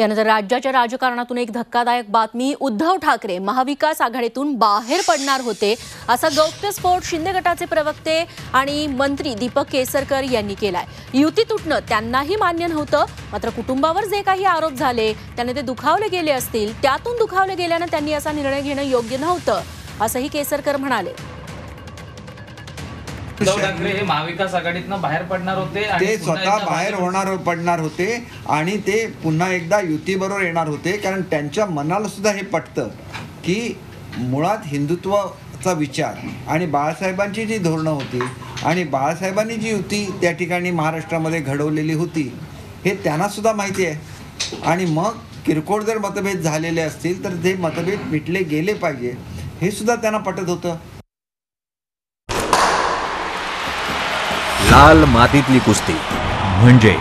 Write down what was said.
यानंतर राज्याच्या राजकारणातून एक धक्कादायक बातमी उद्धव ठाकरे महाविकास आघाडीतून बाहेर पडणार होते असा गौप्यस्फोट शिंदे गटाचे प्रवक्ते आणि मंत्री दीपक केसरकर यांनी केलाय. युती तुटणं त्यांनाही मान्य नव्हतं मात्र कुटुंबावर जे काही आरोप झाले त्याने ते दुखावले गेले असतील त्यातून दुखावले गेल्यानं त्यांनी असा निर्णय घेणं योग्य नव्हतं असंही केसरकर म्हणाले. उद्धव ठाकरे हे महाविकास आघाडीतनं बाहेर पडणार होते ते स्वतः बाहेर होणार पडणार होते आणि ते पुन्हा एकदा युतीबरोबर येणार होते कारण त्यांच्या मनाला सुद्धा हे पटतं की मुळात हिंदुत्वाचा विचार आणि बाळासाहेबांची जी धोरणं होती आणि बाळासाहेबांनी जी युती त्या ठिकाणी महाराष्ट्रामध्ये घडवलेली होती हे त्यांना सुद्धा माहिती आहे. आणि मग किरकोळ जर मतभेद झालेले असतील तर ते मतभेद मिटले गेले पाहिजे हे सुद्धा त्यांना पटत होतं. लाल मातीतली कुस्ती. म्हणजे